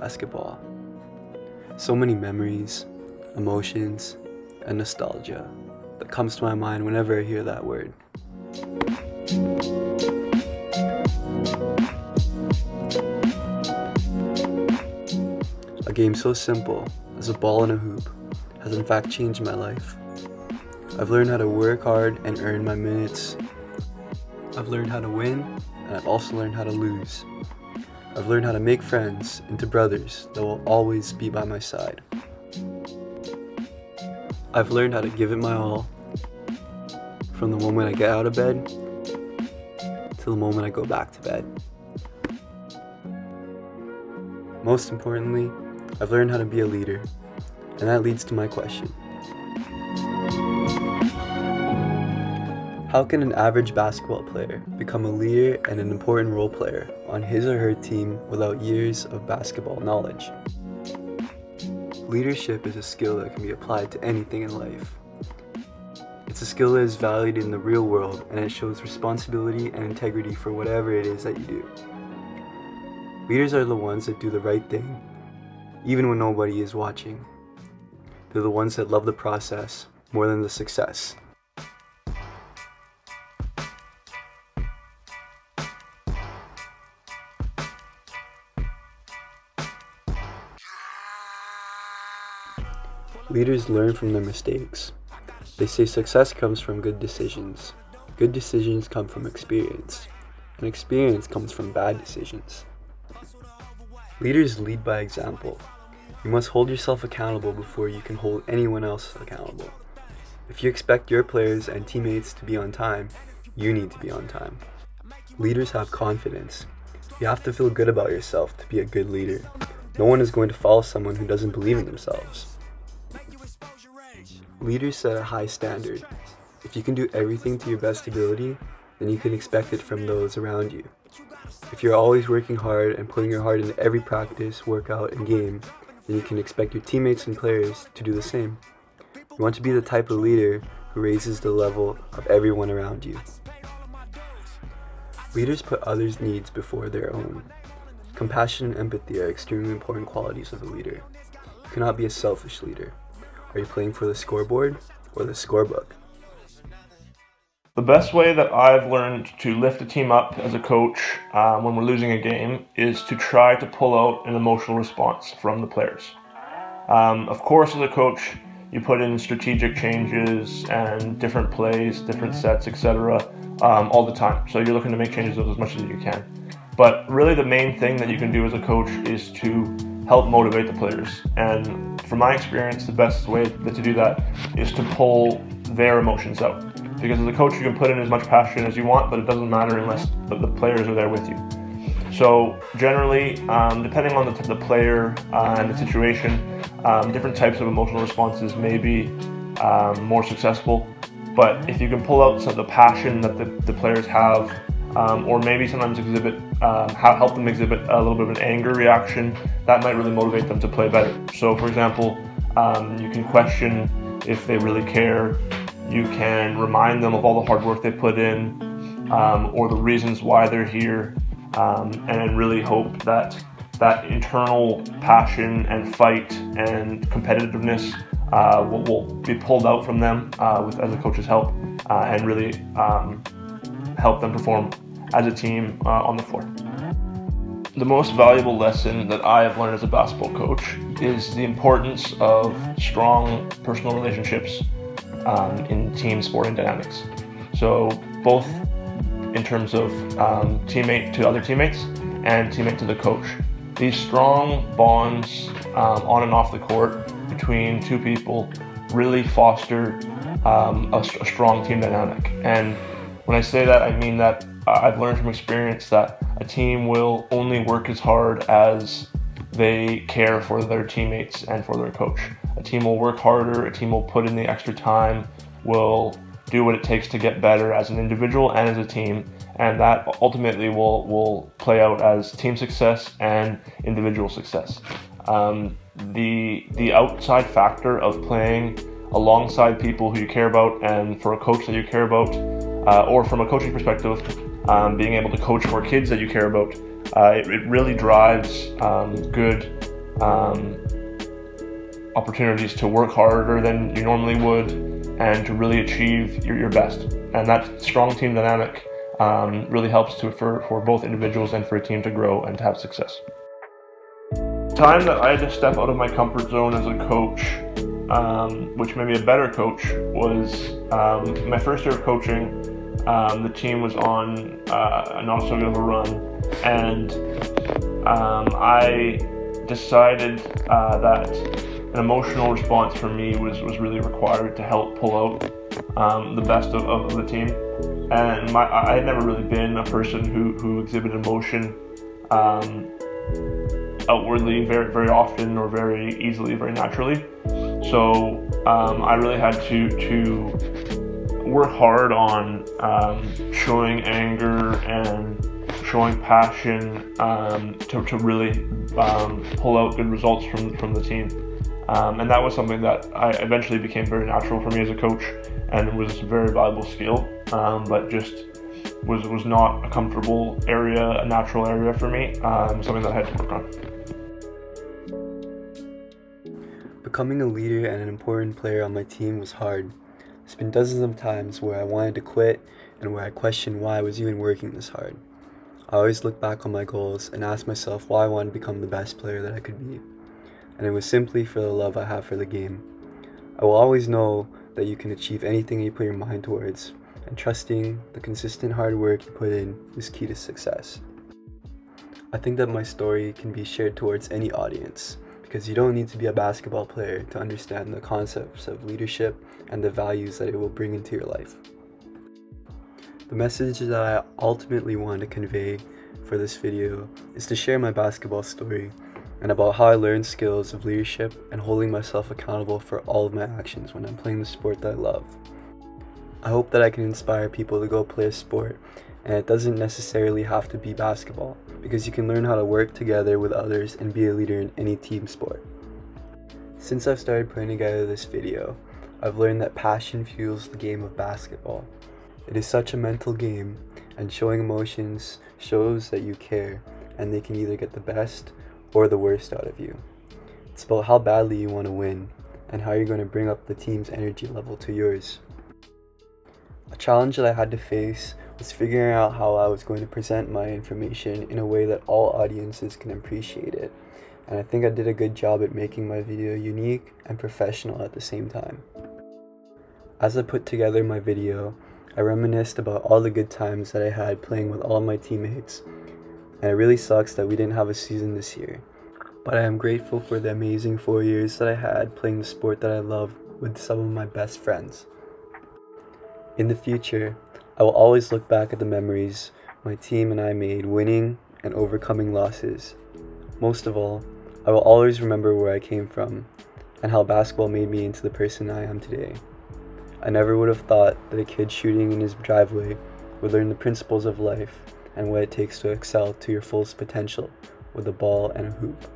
basketball. So many memories, emotions, and nostalgia that comes to my mind whenever I hear that word. A game so simple as a ball and a hoop has in fact changed my life. I've learned how to work hard and earn my minutes. I've learned how to win, and I've also learned how to lose. I've learned how to make friends into brothers that will always be by my side. I've learned how to give it my all from the moment I get out of bed to the moment I go back to bed. Most importantly, I've learned how to be a leader, and that leads to my question. How can an average basketball player become a leader and an important role player on his or her team without years of basketball knowledge? Leadership is a skill that can be applied to anything in life. It's a skill that is valued in the real world and it shows responsibility and integrity for whatever it is that you do. Leaders are the ones that do the right thing, even when nobody is watching. They're the ones that love the process more than the success. Leaders learn from their mistakes. They say success comes from good decisions. Good decisions come from experience. And experience comes from bad decisions. Leaders lead by example. You must hold yourself accountable before you can hold anyone else accountable. If you expect your players and teammates to be on time, you need to be on time. Leaders have confidence. You have to feel good about yourself to be a good leader. No one is going to follow someone who doesn't believe in themselves. Leaders set a high standard. If you can do everything to your best ability, then you can expect it from those around you. If you're always working hard and putting your heart into every practice, workout, and game, then you can expect your teammates and players to do the same. You want to be the type of leader who raises the level of everyone around you. Leaders put others' needs before their own. Compassion and empathy are extremely important qualities of a leader. You cannot be a selfish leader. Are you playing for the scoreboard or the scorebook? The best way that I've learned to lift a team up as a coach um, when we're losing a game is to try to pull out an emotional response from the players. Um, of course, as a coach, you put in strategic changes and different plays, different sets, etc., um, all the time. So you're looking to make changes as much as you can. But really, the main thing that you can do as a coach is to help motivate the players. And from my experience, the best way to do that is to pull their emotions out. Because as a coach, you can put in as much passion as you want, but it doesn't matter unless the players are there with you. So generally, um, depending on the, the player uh, and the situation, um, different types of emotional responses may be um, more successful. But if you can pull out some of the passion that the, the players have um, or maybe sometimes exhibit um, help them exhibit a little bit of an anger reaction. That might really motivate them to play better. So for example um, you can question if they really care. You can remind them of all the hard work they put in um, or the reasons why they're here. Um, and really hope that that internal passion and fight and competitiveness uh, will, will, be pulled out from them uh, with as a coach's help uh, and really help them perform as a team uh, on the floor. The most valuable lesson that I have learned as a basketball coach is the importance of strong personal relationships um, in team sporting dynamics. So, both in terms of um, teammate to other teammates and teammate to the coach. These strong bonds um, on and off the court between two people really foster um, a, a strong team dynamic. And when I say that, I mean that I've learned from experience that a team will only work as hard as they care for their teammates and for their coach. A team will work harder, a team will put in the extra time, will do what it takes to get better as an individual and as a team, and that ultimately will, will play out as team success and individual success. Um, the, the outside factor of playing alongside people who you care about and for a coach that you care about uh, or from a coaching perspective, um, being able to coach for kids that you care about, uh, it, it, really drives um, good um, opportunities to work harder than you normally would and to really achieve your, your best. And that strong team dynamic um, really helps to, for, for both individuals and for a team to grow and to have success. Time that I had to step out of my comfort zone as a coach, um, which made me a better coach, was um, my first year of coaching. Um, the team was on uh, not so good of a run, and um, I decided uh, that an emotional response for me was, was really required to help pull out um, the best of, of, the team. And my, I had never really been a person who, who exhibited emotion outwardly very, very often or very easily, very naturally. So um, I really had to, to work hard on um, showing anger and showing passion um, to, to really um, pull out good results from, from the team. Um, and that was something that I eventually became very natural for me as a coach and it was a very valuable skill, um, but just was, was not a comfortable area, a natural area for me, something that I had to work on. Becoming a leader and an important player on my team was hard. There's been dozens of times where I wanted to quit and where I questioned why I was even working this hard. I always look back on my goals and ask myself why I wanted to become the best player that I could be and it was simply for the love I have for the game. I will always know that you can achieve anything you put your mind towards, and trusting the consistent hard work you put in is key to success. I think that my story can be shared towards any audience because you don't need to be a basketball player to understand the concepts of leadership and the values that it will bring into your life. The message that I ultimately want to convey for this video is to share my basketball story and about how I learned skills of leadership and holding myself accountable for all of my actions when I'm playing the sport that I love. I hope that I can inspire people to go play a sport, and it doesn't necessarily have to be basketball, because you can learn how to work together with others and be a leader in any team sport. Since I've started putting together this video, I've learned that passion fuels the game of basketball. It is such a mental game, and showing emotions shows that you care, and they can either get the best or the worst out of you. It's about how badly you want to win and how you're going to bring up the team's energy level to yours. A challenge that I had to face was figuring out how I was going to present my information in a way that all audiences can appreciate it. And I think I did a good job at making my video unique and professional at the same time. As I put together my video, I reminisced about all the good times that I had playing with all my teammates and it really sucks that we didn't have a season this year. But I am grateful for the amazing four years that I had playing the sport that I love with some of my best friends. In the future, I will always look back at the memories my team and I made winning and overcoming losses. Most of all, I will always remember where I came from and how basketball made me into the person I am today. I never would have thought that a kid shooting in his driveway would learn the principles of life and what it takes to excel to your fullest potential with a ball and a hoop.